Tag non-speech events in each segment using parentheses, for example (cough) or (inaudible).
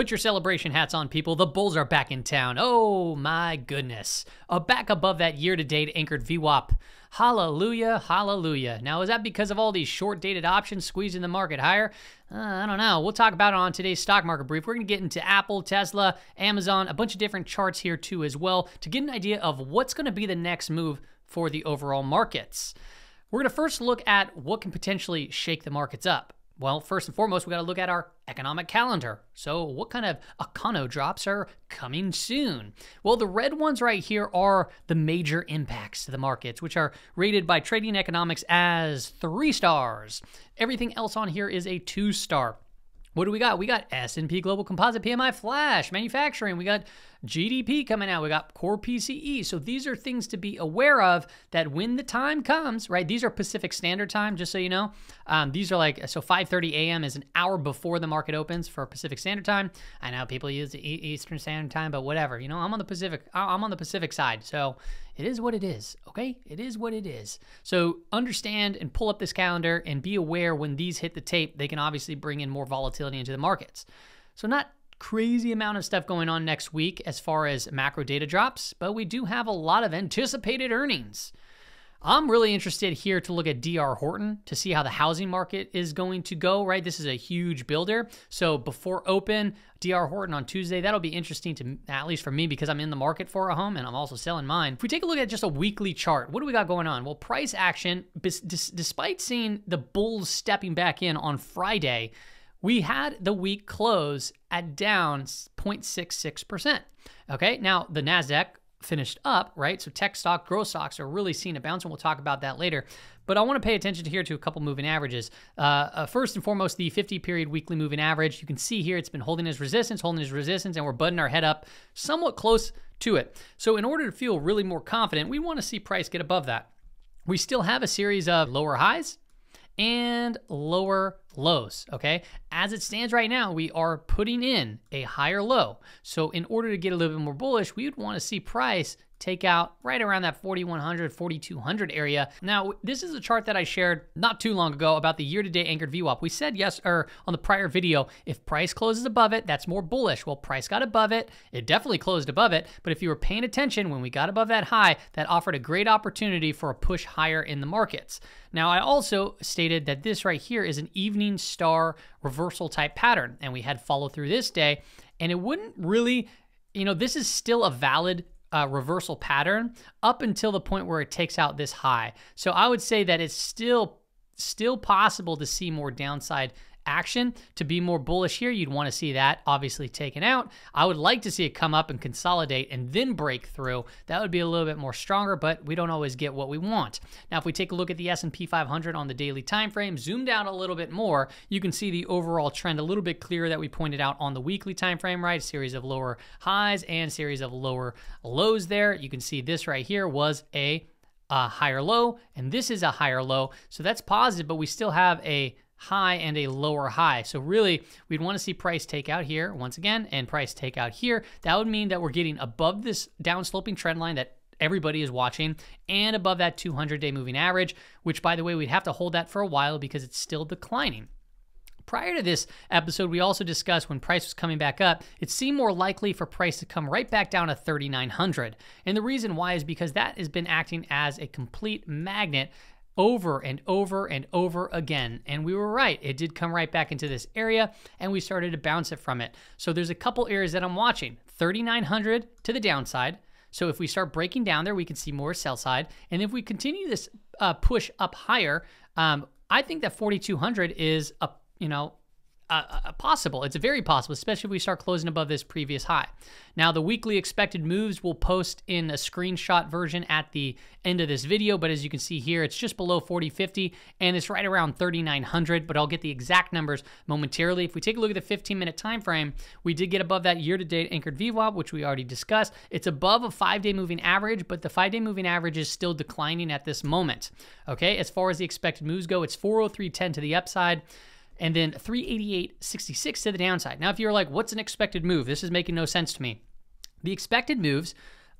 Put your celebration hats on, people. The Bulls are back in town. Oh my goodness. Uh, back above that year to date anchored VWAP. Hallelujah, hallelujah. Now, is that because of all these short dated options squeezing the market higher? Uh, I don't know. We'll talk about it on today's stock market brief. We're going to get into Apple, Tesla, Amazon, a bunch of different charts here too, as well, to get an idea of what's going to be the next move for the overall markets. We're going to first look at what can potentially shake the markets up. Well, first and foremost, we got to look at our economic calendar. So, what kind of econo drops are coming soon? Well, the red ones right here are the major impacts to the markets, which are rated by Trading Economics as three stars. Everything else on here is a two star. What do we got? We got S&P Global Composite PMI Flash, manufacturing. We got GDP coming out. We got core PCE. So these are things to be aware of that when the time comes, right? These are Pacific Standard Time, just so you know. Um, these are like so 5:30 a.m. is an hour before the market opens for Pacific Standard Time. I know people use Eastern Standard Time, but whatever. You know, I'm on the Pacific. I'm on the Pacific side, so it is what it is. Okay, it is what it is. So understand and pull up this calendar and be aware when these hit the tape, they can obviously bring in more volatility into the markets. So not crazy amount of stuff going on next week as far as macro data drops, but we do have a lot of anticipated earnings. I'm really interested here to look at DR Horton to see how the housing market is going to go, right? This is a huge builder. So before open, DR Horton on Tuesday, that'll be interesting to at least for me because I'm in the market for a home and I'm also selling mine. If we take a look at just a weekly chart, what do we got going on? Well, price action, despite seeing the bulls stepping back in on Friday, we had the week close at down 0.66%. Okay, now the NASDAQ finished up, right? So tech stock, growth stocks are really seeing a bounce, and we'll talk about that later. But I want to pay attention here to a couple moving averages. Uh, uh, first and foremost, the 50 period weekly moving average. You can see here it's been holding as resistance, holding as resistance, and we're butting our head up somewhat close to it. So in order to feel really more confident, we want to see price get above that. We still have a series of lower highs and lower lows, okay? As it stands right now, we are putting in a higher low. So in order to get a little bit more bullish, we would want to see price take out right around that 4100 4200 area. Now this is a chart that i shared not too long ago about the year-to-date anchored VWAP. We said yes or on the prior video if price closes above it that's more bullish. Well price got above it. It definitely closed above it. But if you were paying attention when we got above that high that offered a great opportunity for a push higher in the markets. Now i also stated that this right here is an evening star reversal type pattern and we had follow through this day. And it wouldn't really you know this is still a valid uh, reversal pattern up until the point where it takes out this high. So I would say that it's still still possible to see more downside action. To be more bullish here, you'd want to see that obviously taken out. I would like to see it come up and consolidate and then break through. That would be a little bit more stronger, but we don't always get what we want. Now, if we take a look at the S&P 500 on the daily time frame, zoomed out a little bit more, you can see the overall trend a little bit clearer that we pointed out on the weekly time frame, right? A series of lower highs and series of lower lows there. You can see this right here was a a higher low, and this is a higher low. So that's positive, but we still have a high and a lower high. So really, we'd want to see price take out here once again and price take out here. That would mean that we're getting above this downsloping trend line that everybody is watching and above that 200 day moving average, which by the way, we'd have to hold that for a while because it's still declining. Prior to this episode, we also discussed when price was coming back up, it seemed more likely for price to come right back down to 3,900. And the reason why is because that has been acting as a complete magnet over and over and over again. And we were right. It did come right back into this area and we started to bounce it from it. So there's a couple areas that I'm watching 3,900 to the downside. So if we start breaking down there, we can see more sell side. And if we continue this uh, push up higher, um, I think that 4,200 is a, you know, uh, uh, possible. It's very possible, especially if we start closing above this previous high. Now, the weekly expected moves will post in a screenshot version at the end of this video, but as you can see here, it's just below 4050 and it's right around 3900, but I'll get the exact numbers momentarily. If we take a look at the 15 minute time frame, we did get above that year to date anchored VWAP, which we already discussed. It's above a five day moving average, but the five day moving average is still declining at this moment. Okay, as far as the expected moves go, it's 403.10 to the upside and then 388.66 to the downside. Now, if you're like, what's an expected move? This is making no sense to me. The expected moves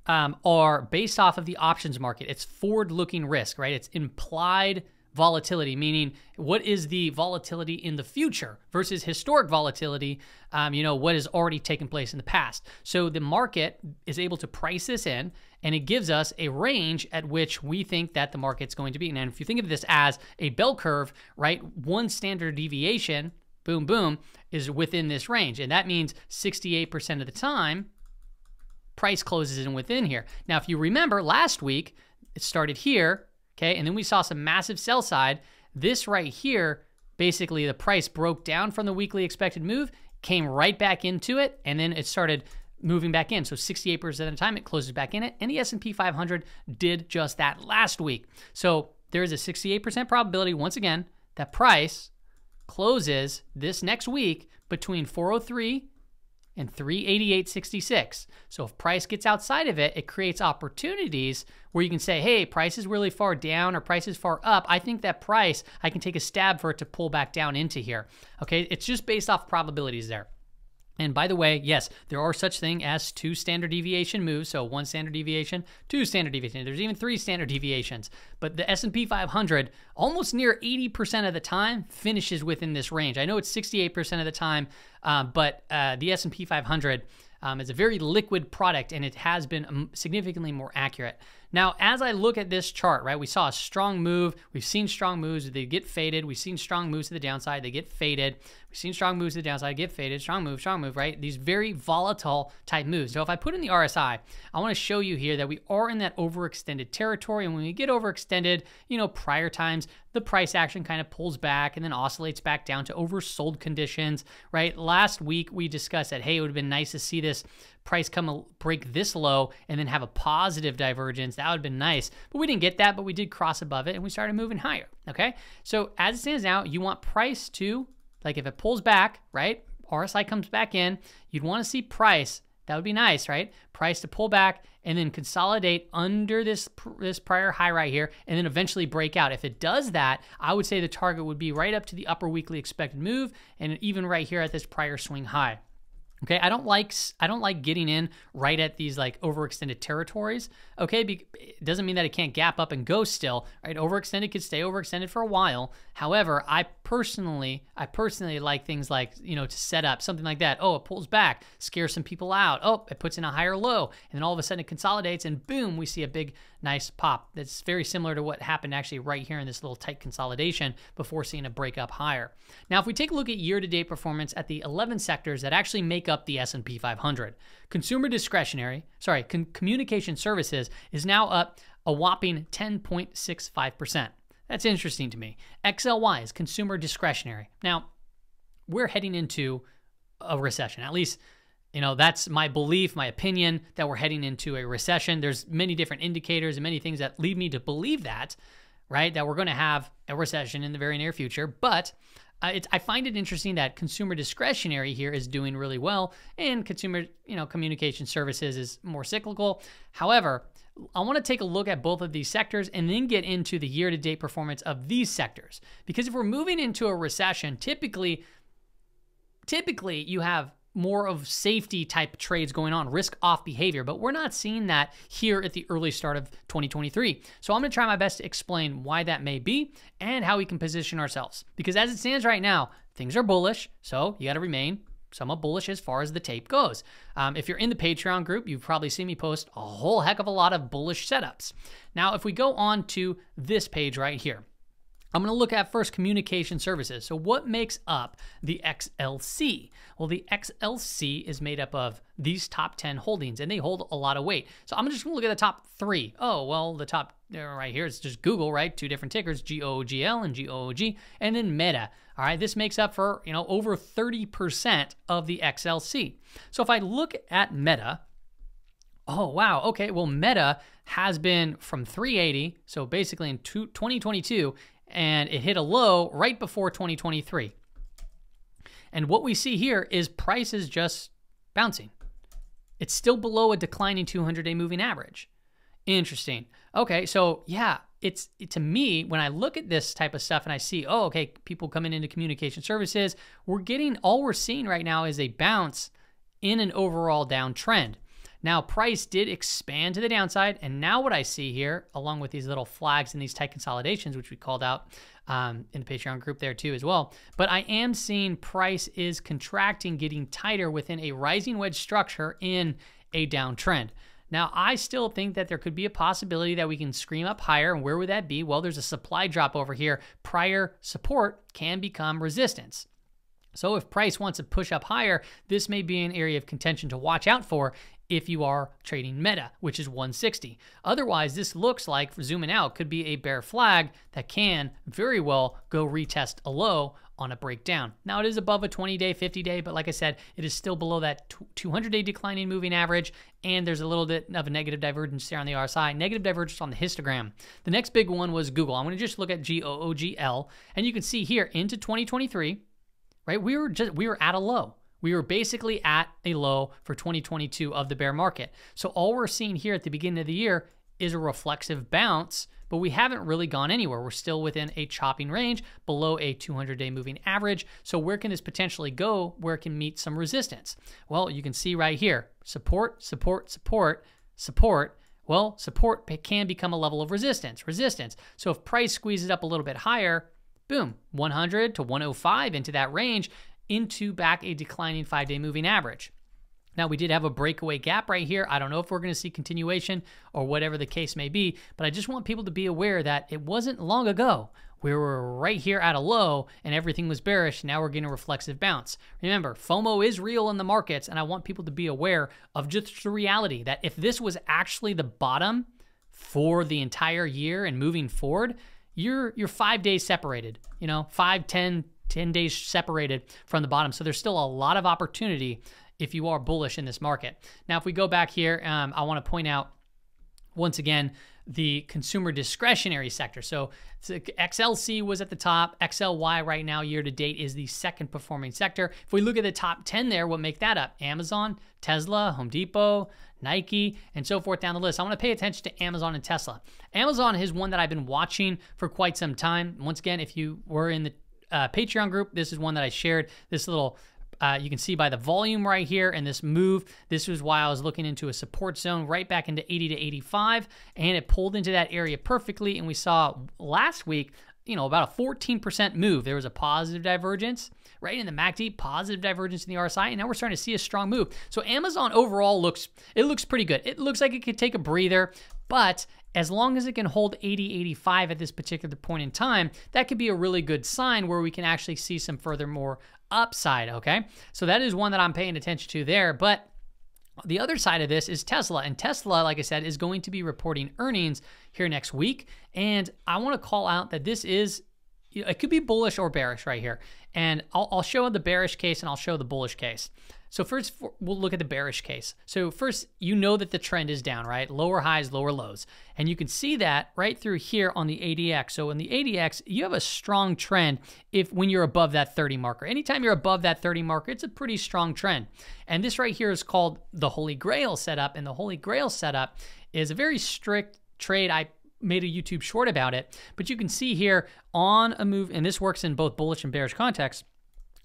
um, are based off of the options market. It's forward looking risk, right? It's implied volatility, meaning what is the volatility in the future versus historic volatility, um, you know, what has already taken place in the past. So the market is able to price this in and it gives us a range at which we think that the market's going to be. And if you think of this as a bell curve, right, one standard deviation, boom, boom, is within this range. And that means 68% of the time, price closes in within here. Now, if you remember last week, it started here, okay, and then we saw some massive sell side. This right here, basically the price broke down from the weekly expected move, came right back into it, and then it started moving back in. So 68% of the time it closes back in it, and the S&P 500 did just that last week. So there is a 68% probability once again that price closes this next week between 403 and 388.66. So if price gets outside of it, it creates opportunities where you can say, hey, price is really far down or price is far up. I think that price, I can take a stab for it to pull back down into here. Okay, it's just based off probabilities there. And by the way, yes, there are such thing as two standard deviation moves. So one standard deviation, two standard deviations. There's even three standard deviations. But the S&P 500, almost near 80% of the time, finishes within this range. I know it's 68% of the time, uh, but uh, the S&P 500 um, is a very liquid product, and it has been um, significantly more accurate. Now, as I look at this chart, right, we saw a strong move. We've seen strong moves. They get faded. We've seen strong moves to the downside. They get faded. We've seen strong moves to the downside, get faded. Strong move, strong move, right? These very volatile type moves. So if I put in the RSI, I want to show you here that we are in that overextended territory. And when we get overextended, you know, prior times, the price action kind of pulls back and then oscillates back down to oversold conditions, right? Last week we discussed that, hey, it would have been nice to see this price come a, break this low and then have a positive divergence. That would have been nice. But we didn't get that, but we did cross above it and we started moving higher. Okay. So as it stands now, you want price to, like if it pulls back, right? RSI comes back in, you'd want to see price. That would be nice, right? Price to pull back and then consolidate under this this prior high right here and then eventually break out. If it does that, I would say the target would be right up to the upper weekly expected move and even right here at this prior swing high. Okay, I don't like I don't like getting in right at these like overextended territories. Okay, Be- it doesn't mean that it can't gap up and go still. Right, overextended could stay overextended for a while. However, I personally I personally like things like you know to set up something like that. Oh, it pulls back, scares some people out. Oh, it puts in a higher low, and then all of a sudden it consolidates, and boom, we see a big nice pop. That's very similar to what happened actually right here in this little tight consolidation before seeing a break up higher. Now, if we take a look at year-to-date performance at the 11 sectors that actually make up the S&P 500. Consumer discretionary, sorry, con- communication services is now up a whopping 10.65%. That's interesting to me. XLY is consumer discretionary. Now, we're heading into a recession. At least, you know, that's my belief, my opinion that we're heading into a recession. There's many different indicators and many things that lead me to believe that, right? That we're going to have a recession in the very near future. But uh, I find it interesting that consumer discretionary here is doing really well, and consumer, you know, communication services is more cyclical. However, I want to take a look at both of these sectors and then get into the year-to-date performance of these sectors. Because if we're moving into a recession, typically, typically you have more of safety type trades going on, risk off behavior, but we're not seeing that here at the early start of 2023. So I'm going to try my best to explain why that may be and how we can position ourselves. Because as it stands right now, things are bullish, so you got to remain somewhat bullish as far as the tape goes. Um, if you're in the Patreon group, you've probably seen me post a whole heck of a lot of bullish setups. Now, if we go on to this page right here, I'm going to look at first communication services. So, what makes up the XLC? Well, the XLC is made up of these top 10 holdings, and they hold a lot of weight. So, I'm just going to look at the top three. Oh, well, the top right here is just Google, right? Two different tickers, GOOGL and GOOG, and then Meta. All right, this makes up for, you know, over 30% of the XLC. So, if I look at Meta, oh, wow, okay, well, Meta has been from 380, so basically in 2022, and it hit a low right before 2023. And what we see here is prices just bouncing. It's still below a declining 200 day moving average. Interesting. Okay, so yeah, it's it, to me when I look at this type of stuff and I see, oh, okay, people coming into communication services, we're getting all we're seeing right now is a bounce in an overall downtrend. Now, price did expand to the downside. And now, what I see here, along with these little flags and these tight consolidations, which we called out um, in the Patreon group there too, as well. But I am seeing price is contracting, getting tighter within a rising wedge structure in a downtrend. Now, I still think that there could be a possibility that we can scream up higher. And where would that be? Well, there's a supply drop over here. Prior support can become resistance. So if price wants to push up higher, this may be an area of contention to watch out for if you are trading meta, which is 160. Otherwise, this looks like, zooming out, could be a bear flag that can very well go retest a low on a breakdown. Now, it is above a 20 day, 50 day, but like I said, it is still below that 200 day declining moving average, and there's a little bit of a negative divergence there on the RSI, negative divergence on the histogram. The next big one was Google. I'm going to just look at G O O G L, and you can see here into 2023, right? We were just we were at a low. We were basically at a low for 2022 of the bear market. So all we're seeing here at the beginning of the year is a reflexive bounce, but we haven't really gone anywhere. We're still within a chopping range below a 200 day moving average. So, where can this potentially go where it can meet some resistance? Well, you can see right here support, support, support, support. Well, support can become a level of resistance, resistance. So, if price squeezes up a little bit higher, boom, 100 to 105 into that range, into back a declining five day moving average. Now, we did have a breakaway gap right here. I don't know if we're going to see continuation or whatever the case may be, but I just want people to be aware that it wasn't long ago. We were right here at a low and everything was bearish. Now we're getting a reflexive bounce. Remember, FOMO is real in the markets, and I want people to be aware of just the reality that if this was actually the bottom for the entire year and moving forward, you're you're five days separated. You know, five, ten, 10 days separated from the bottom. So there's still a lot of opportunity if you are bullish in this market. Now, if we go back here, um, I want to point out once again the consumer discretionary sector. So XLC was at the top. XLY right now, year to date, is the second performing sector. If we look at the top 10 there, what make that up? Amazon, Tesla, Home Depot, Nike, and so forth down the list. I want to pay attention to Amazon and Tesla. Amazon is one that I've been watching for quite some time. Once again, if you were in the uh, Patreon group. This is one that I shared. This little uh, you can see by the volume right here and this move, this was why I was looking into a support zone right back into 80 to 85, and it pulled into that area perfectly. And we saw last week, you know, about a 14% move. There was a positive divergence, right? In the MACD, positive divergence in the RSI, and now we're starting to see a strong move. So Amazon overall looks, it looks pretty good. It looks like it could take a breather, but as long as it can hold 80, 85 at this particular point in time, that could be a really good sign where we can actually see some further more upside, okay? So that is one that I'm paying attention to there. But the other side of this is Tesla. And Tesla, like I said, is going to be reporting earnings here next week. And I want to call out that this is, it could be bullish or bearish right here. And I'll, I'll show the bearish case and I'll show the bullish case. So first, we'll look at the bearish case. So first, you know that the trend is down, right? Lower highs, lower lows. And you can see that right through here on the ADX. So in the ADX, you have a strong trend if when you're above that 30 marker. Anytime you're above that 30 marker, it's a pretty strong trend. And this right here is called the Holy Grail setup. And the Holy Grail setup is a very strict trade. I made a YouTube short about it, but you can see here on a move, and this works in both bullish and bearish context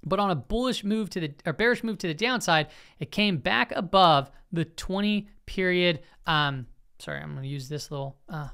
but on a bullish move to the or bearish move to the downside, it came back above the 20 period. Um, sorry, I'm going to use this little uh,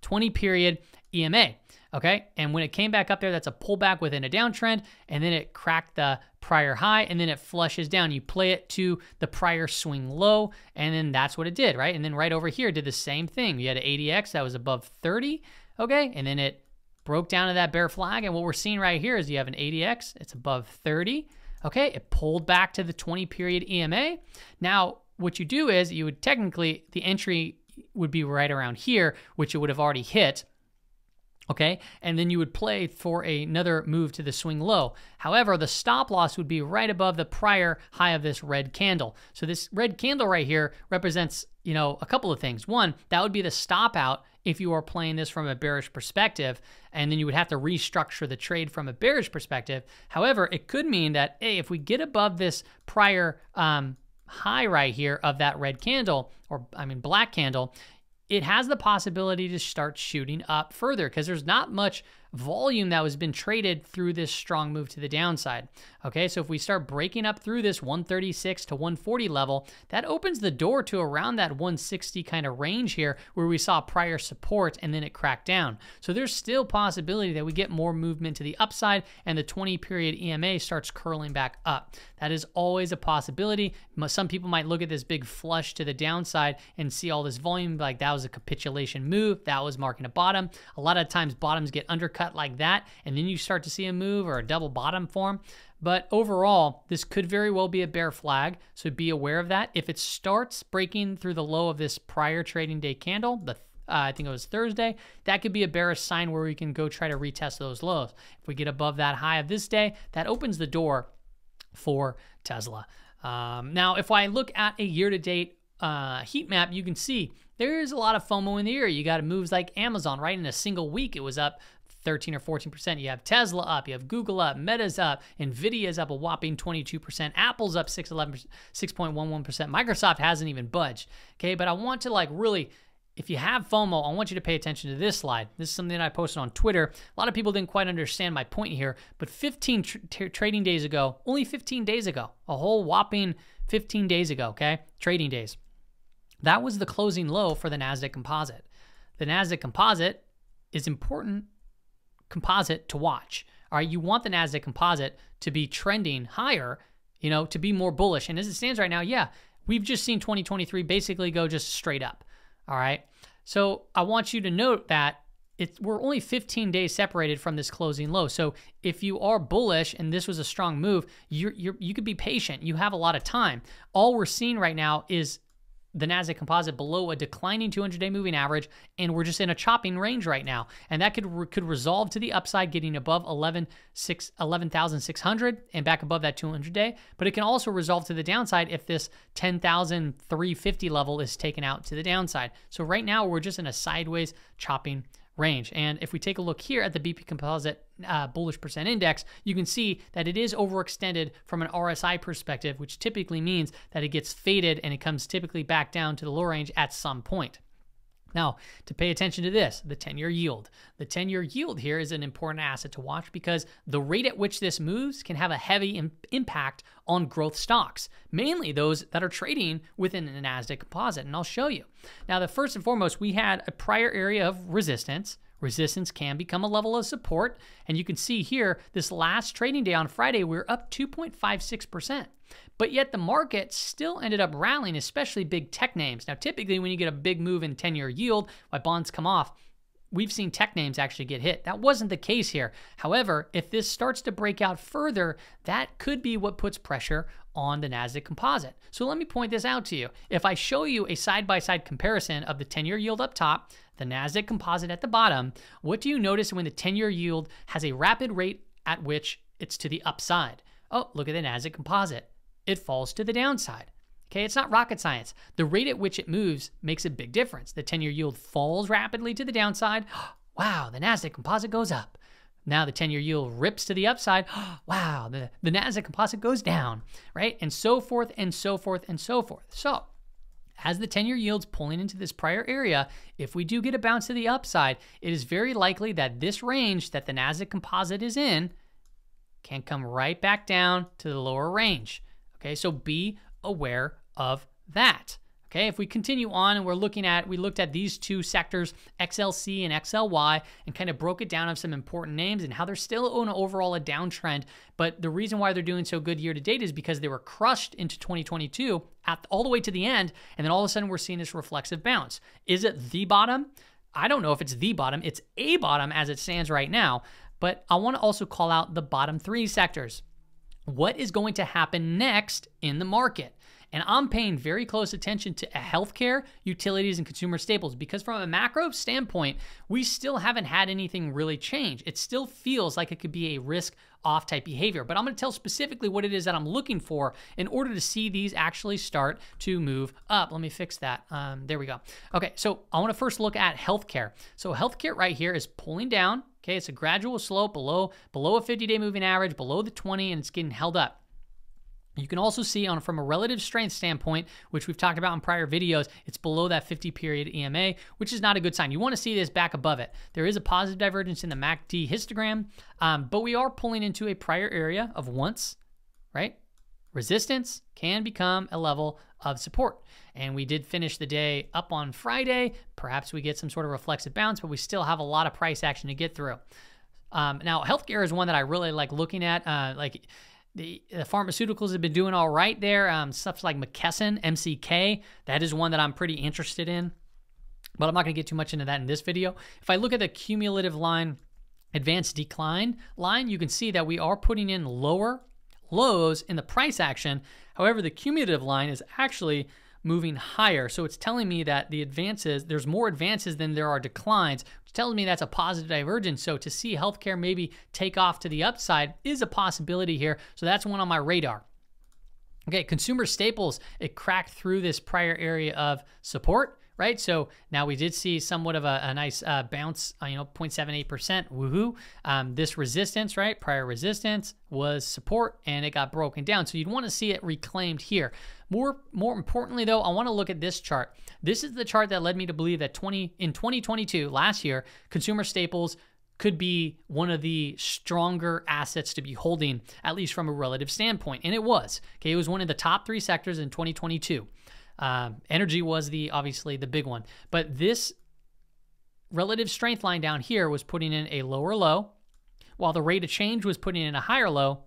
20 period EMA. Okay, and when it came back up there, that's a pullback within a downtrend, and then it cracked the prior high, and then it flushes down. You play it to the prior swing low, and then that's what it did, right? And then right over here did the same thing. You had an ADX that was above 30, okay, and then it broke down to that bear flag. And what we're seeing right here is you have an ADX, it's above 30. Okay, it pulled back to the 20 period EMA. Now, what you do is you would technically, the entry would be right around here, which it would have already hit. Okay, and then you would play for another move to the swing low. However, the stop loss would be right above the prior high of this red candle. So this red candle right here represents, you know, a couple of things. One, that would be the stop out if you are playing this from a bearish perspective, and then you would have to restructure the trade from a bearish perspective. However, it could mean that, hey, if we get above this prior um, high right here of that red candle, or I mean black candle, it has the possibility to start shooting up further because there's not much volume that was been traded through this strong move to the downside. Okay, so if we start breaking up through this 136 to 140 level, that opens the door to around that 160 kind of range here where we saw prior support and then it cracked down. So there's still possibility that we get more movement to the upside and the 20 period EMA starts curling back up. That is always a possibility. Some people might look at this big flush to the downside and see all this volume like that was a capitulation move, that was marking a bottom. A lot of times bottoms get undercut like that and then you start to see a move or a double bottom form. But overall, this could very well be a bear flag, so be aware of that. If it starts breaking through the low of this prior trading day candle, the uh, I think it was Thursday, that could be a bearish sign where we can go try to retest those lows. If we get above that high of this day, that opens the door for Tesla. Um, now, if I look at a year to date uh, heat map, you can see there is a lot of FOMO in the area. You got moves like Amazon, right? In a single week, it was up 13 or 14%. You have Tesla up, you have Google up, Meta's up, Nvidia's up a whopping 22%, Apple's up 6.11 6.11%. Microsoft hasn't even budged. Okay, but I want to like really if you have FOMO, I want you to pay attention to this slide. This is something that I posted on Twitter. A lot of people didn't quite understand my point here, but 15 tr- trading days ago, only 15 days ago, a whole whopping 15 days ago, okay? Trading days. That was the closing low for the NASDAQ composite. The NASDAQ composite is important composite to watch. All right, you want the Nasdaq composite to be trending higher, you know, to be more bullish. And as it stands right now, yeah, we've just seen 2023 basically go just straight up. All right. So I want you to note that it's, we're only 15 days separated from this closing low. So if you are bullish and this was a strong move, you're, you could be patient. You have a lot of time. All we're seeing right now is the Nasdaq Composite below a declining 200-day moving average, and we're just in a chopping range right now. And that could could resolve to the upside, getting above 11,600 and back above that 200-day. But it can also resolve to the downside if this 10,350 level is taken out to the downside. So right now we're just in a sideways chopping range. And if we take a look here at the BP Composite uh, bullish percent index, you can see that it is overextended from an RSI perspective, which typically means that it gets faded and it comes typically back down to the low range at some point. Now, to pay attention to this, the 10 year yield. The 10 year yield here is an important asset to watch because the rate at which this moves can have a heavy Im- impact on growth stocks, mainly those that are trading within the NASDAQ composite. And I'll show you. Now, the first and foremost, we had a prior area of resistance. Resistance can become a level of support. And you can see here, this last trading day on Friday, we we're up 2.56%. But yet the market still ended up rallying, especially big tech names. Now, typically, when you get a big move in 10 year yield, why bonds come off, we've seen tech names actually get hit. That wasn't the case here. However, if this starts to break out further, that could be what puts pressure on the Nasdaq composite. So let me point this out to you. If I show you a side-by-side comparison of the 10-year yield up top, the Nasdaq composite at the bottom, what do you notice when the 10-year yield has a rapid rate at which it's to the upside? Oh, look at the Nasdaq composite it falls to the downside. Okay, it's not rocket science. The rate at which it moves makes a big difference. The 10 year yield falls rapidly to the downside. (gasps) wow, the NASDAQ composite goes up. Now the 10 year yield rips to the upside. (gasps) wow, the, the NASDAQ composite goes down, right? And so forth and so forth and so forth. So, as the 10 year yield's pulling into this prior area, if we do get a bounce to the upside, it is very likely that this range that the NASDAQ composite is in can come right back down to the lower range. Okay, so be aware of that. Okay, if we continue on and we're looking at, we looked at these two sectors, XLC and XLY, and kind of broke it down of some important names and how they're still on overall a downtrend. But the reason why they're doing so good year to date is because they were crushed into 2022 at all the way to the end, and then all of a sudden we're seeing this reflexive bounce. Is it the bottom? I don't know if it's the bottom. It's a bottom as it stands right now. But I want to also call out the bottom three sectors what is going to happen next in the market. And I'm paying very close attention to healthcare, utilities, and consumer staples because, from a macro standpoint, we still haven't had anything really change. It still feels like it could be a risk off type behavior. But I'm going to tell specifically what it is that I'm looking for in order to see these actually start to move up. Let me fix that. Um, there we go. Okay, so I want to first look at healthcare. So, healthcare right here is pulling down Okay, it's a gradual slope below below a 50-day moving average, below the 20, and it's getting held up. You can also see on from a relative strength standpoint, which we've talked about in prior videos, it's below that 50 period EMA, which is not a good sign. You want to see this back above it. There is a positive divergence in the MACD histogram, um, but we are pulling into a prior area of once, right? Resistance can become a level of support. And we did finish the day up on Friday. Perhaps we get some sort of reflexive bounce, but we still have a lot of price action to get through. Um, now, healthcare is one that I really like looking at. Uh, like the, the, pharmaceuticals have been doing all right there. Um, stuff like McKesson, MCK, that is one that I'm pretty interested in. But I'm not going to get too much into that in this video. If I look at the cumulative line, advanced decline line, you can see that we are putting in lower lows in the price action. However, the cumulative line is actually moving higher. So it's telling me that the advances, there's more advances than there are declines, which tells me that's a positive divergence. So to see healthcare maybe take off to the upside is a possibility here. So that's one on my radar. Okay, consumer staples, it cracked through this prior area of support right? So now we did see somewhat of a, a nice uh, bounce, uh, you know, 0.78%. Woohoo. Um, this resistance, right? Prior resistance was support and it got broken down. So you'd want to see it reclaimed here. More, more importantly, though, I want to look at this chart. This is the chart that led me to believe that 20 in 2022, last year, consumer staples could be one of the stronger assets to be holding, at least from a relative standpoint. And it was. Okay, it was one of the top three sectors in 2022. Um, energy was the obviously the big one, but this relative strength line down here was putting in a lower low, while the rate of change was putting in a higher low,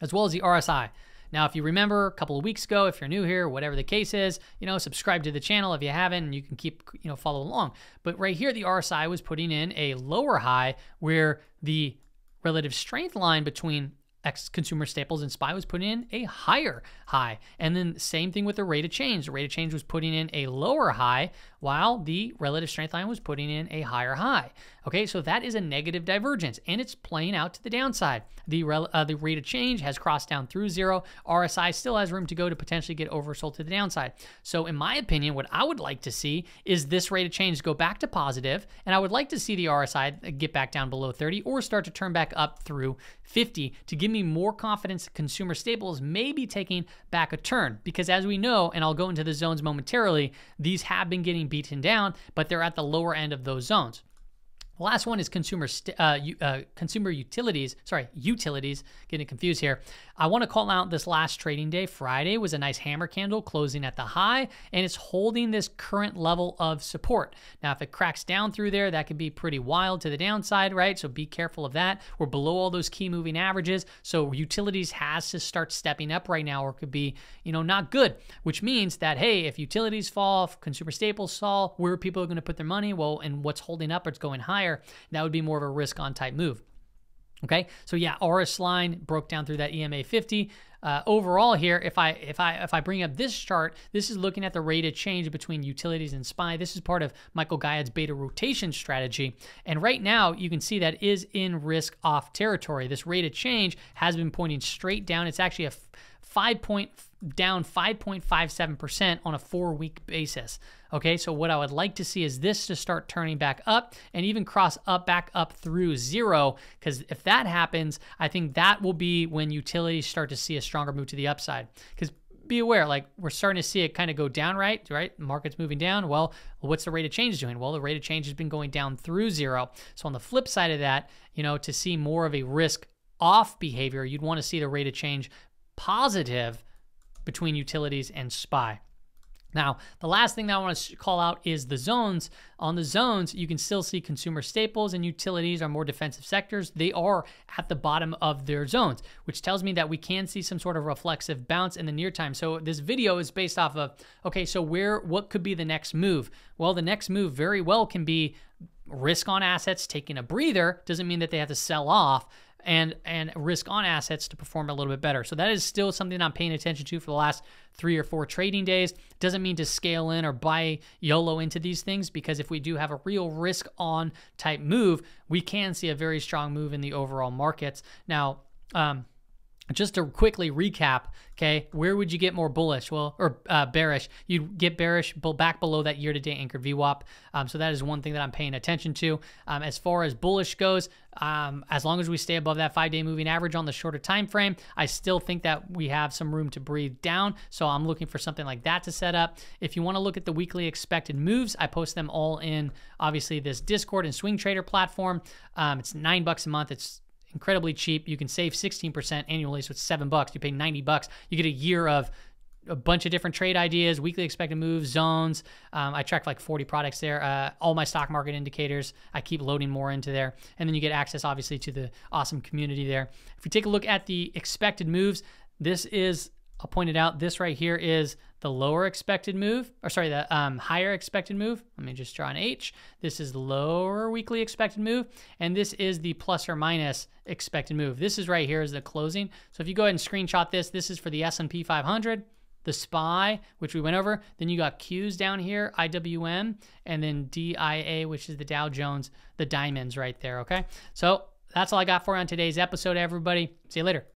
as well as the RSI. Now, if you remember a couple of weeks ago, if you're new here, whatever the case is, you know, subscribe to the channel if you haven't, and you can keep, you know, follow along. But right here, the RSI was putting in a lower high where the relative strength line between X consumer staples and SPY was putting in a higher high. And then same thing with the rate of change. The rate of change was putting in a lower high while the relative strength line was putting in a higher high. Okay, so that is a negative divergence and it's playing out to the downside. The, uh, the rate of change has crossed down through zero. RSI still has room to go to potentially get oversold to the downside. So, in my opinion, what I would like to see is this rate of change go back to positive, and I would like to see the RSI get back down below 30 or start to turn back up through 50 to give me more confidence that consumer staples may be taking back a turn. Because as we know, and I'll go into the zones momentarily, these have been getting beaten down, but they're at the lower end of those zones. The last one is consumer uh, uh, consumer utilities. Sorry, utilities. Getting confused here. I want to call out this last trading day. Friday was a nice hammer candle closing at the high, and it's holding this current level of support. Now, if it cracks down through there, that could be pretty wild to the downside, right? So be careful of that. We're below all those key moving averages, so utilities has to start stepping up right now, or it could be, you know, not good. Which means that hey, if utilities fall, if consumer staples fall, where people are going to put their money? Well, and what's holding up? It's going higher higher, that would be more of a risk on type move. Okay, so yeah, RS line broke down through that EMA 50. Uh, overall, here, if I if I if I bring up this chart, this is looking at the rate of change between utilities and SPY. This is part of Michael Gayed's beta rotation strategy, and right now you can see that is in risk off territory. This rate of change has been pointing straight down. It's actually a five point down 5.57% on a four week basis. Okay, so what I would like to see is this to start turning back up and even cross up back up through zero. Because if that happens, I think that will be when utilities start to see a stronger move to the upside. Because be aware, like we're starting to see it kind of go down, right? Right? Market's moving down. Well, what's the rate of change doing? Well, the rate of change has been going down through zero. So on the flip side of that, you know, to see more of a risk off behavior, you'd want to see the rate of change positive between utilities and SPY. Now, the last thing that I want to call out is the zones. On the zones, you can still see consumer staples and utilities are more defensive sectors. They are at the bottom of their zones, which tells me that we can see some sort of reflexive bounce in the near time. So this video is based off of, okay, so where, what could be the next move? Well, the next move very well can be risk on assets taking a breather. Doesn't mean that they have to sell off and and risk on assets to perform a little bit better. So that is still something I'm paying attention to for the last three or four trading days. Doesn't mean to scale in or buy YOLO into these things because if we do have a real risk on type move, we can see a very strong move in the overall markets. Now, um, just to quickly recap, okay, where would you get more bullish? Well, or uh, bearish? You'd get bearish back below that year-to-date anchored VWAP. Um, so that is one thing that I'm paying attention to. Um, as far as bullish goes, um, as long as we stay above that five-day moving average on the shorter time frame, I still think that we have some room to breathe down. So I'm looking for something like that to set up. If you want to look at the weekly expected moves, I post them all in obviously this Discord and Swing Trader platform. Um, it's nine bucks a month. It's incredibly cheap. You can save 16% annually, so it's seven bucks. You pay 90 bucks. You get a year of a bunch of different trade ideas, weekly expected moves, zones. Um, I track like 40 products there. Uh, all my stock market indicators. I keep loading more into there, and then you get access, obviously, to the awesome community there. If we take a look at the expected moves, this is I'll point it out. This right here is the lower expected move, or sorry, the um, higher expected move. Let me just draw an H. This is lower weekly expected move, and this is the plus or minus expected move. This is right here is the closing. So if you go ahead and screenshot this, this is for the S&P 500, the SPY, which we went over. Then you got Qs down here, IWM, and then DIA, which is the Dow Jones, the diamonds right there. Okay, so that's all I got for you on today's episode, everybody. See you later.